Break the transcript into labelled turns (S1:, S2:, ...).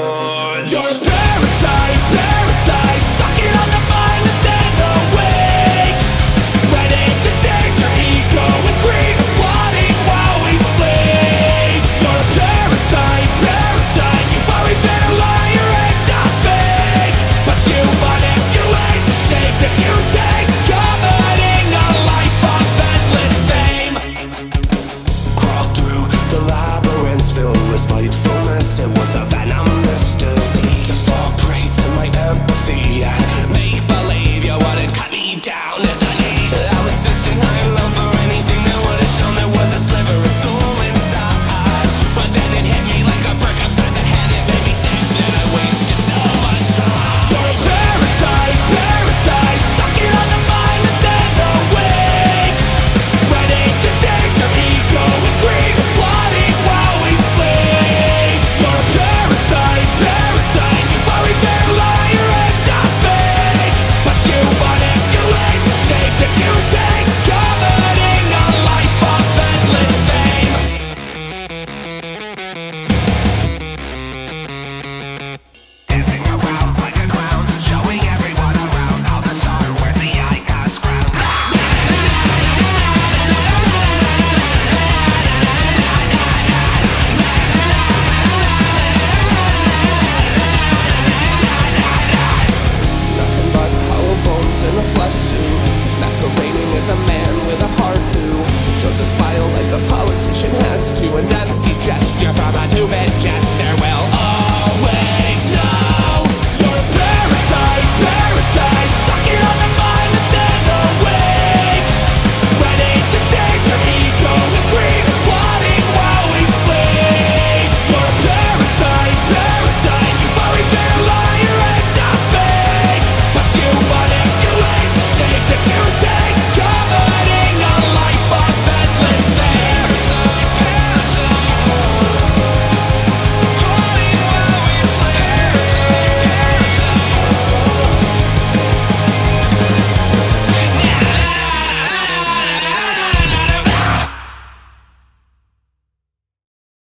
S1: Your
S2: parents. It was a venomous disease To fall prey to my empathy My two men.